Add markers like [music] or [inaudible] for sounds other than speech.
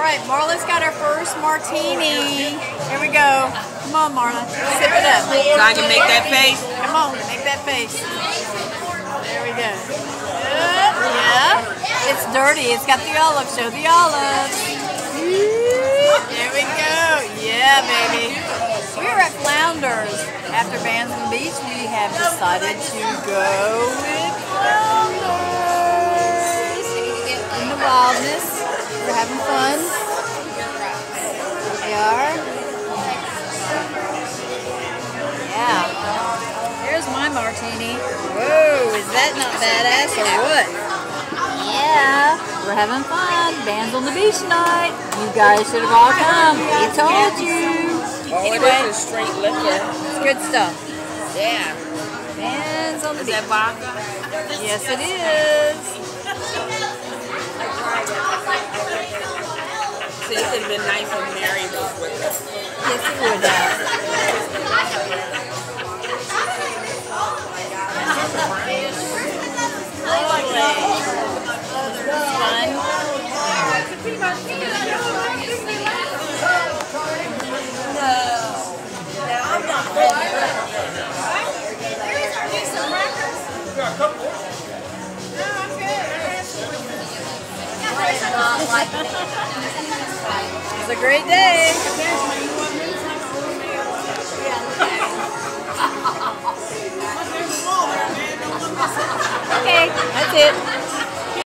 All right, Marla's got her first martini. Here we go. Come on, Marla. Sip it up. So I can make that face? Come on, make that face. There we go. Good. Yeah. It's dirty. It's got the olives. Show the olives. There we go. Yeah, baby. We are at Flounder's. After Bands on the Beach, we have decided to go with Flounder's. In the wildness. We're having fun. We are. Yeah. There's my martini. Whoa, is that not badass or what? Yeah, we're having fun. Bands on the beach tonight. You guys should have all come. We told you. Oh, Anyway, it is straight liquor. it's good stuff. Yeah. Bands on the Is beach. that vodka? Yes, it is. See, it would have been nice if Mary was with us. Yes, it would have. It's a great day. [laughs] Okay, that's it.